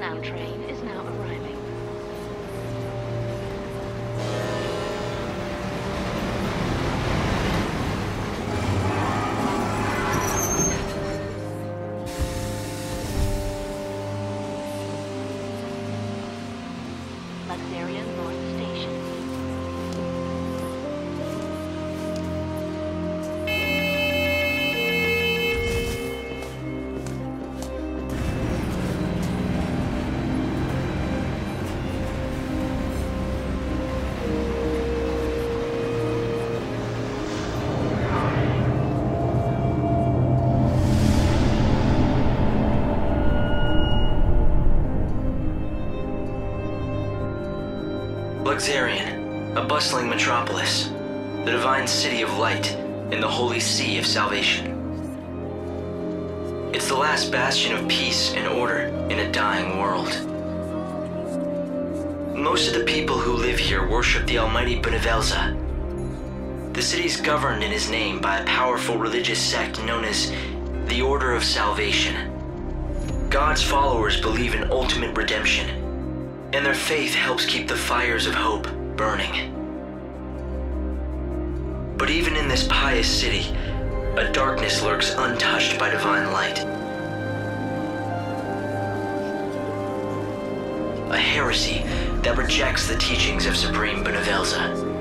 Underground train is now arriving. Luxerion Luxerion, a bustling metropolis, the divine city of light in the holy sea of salvation. It's the last bastion of peace and order in a dying world. Most of the people who live here worship the almighty Bhunivelze. The city's governed in his name by a powerful religious sect known as the Order of Salvation. God's followers believe in ultimate redemption and their faith helps keep the fires of hope burning. But even in this pious city, a darkness lurks untouched by divine light. A heresy that rejects the teachings of Supreme Bhunivelze.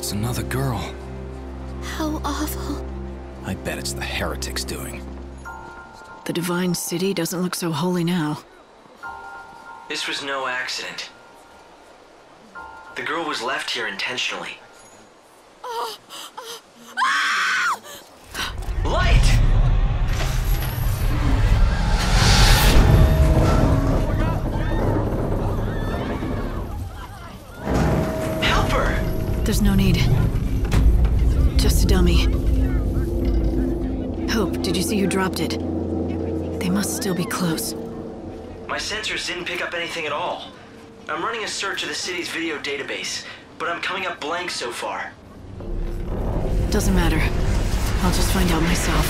It's another girl. How awful. I bet it's the heretic's doing. The Divine City doesn't look so holy now. This was no accident. The girl was left here intentionally. Oh. There's no need. Just a dummy. Hope, did you see who dropped it? They must still be close. My sensors didn't pick up anything at all. I'm running a search of the city's video database, but I'm coming up blank so far. Doesn't matter. I'll just find out myself.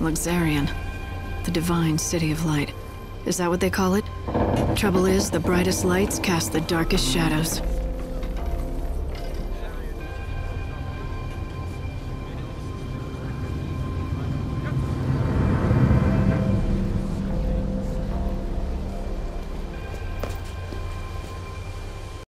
Luxerion. The divine city of light. Is that what they call it? Trouble is, the brightest lights cast the darkest shadows.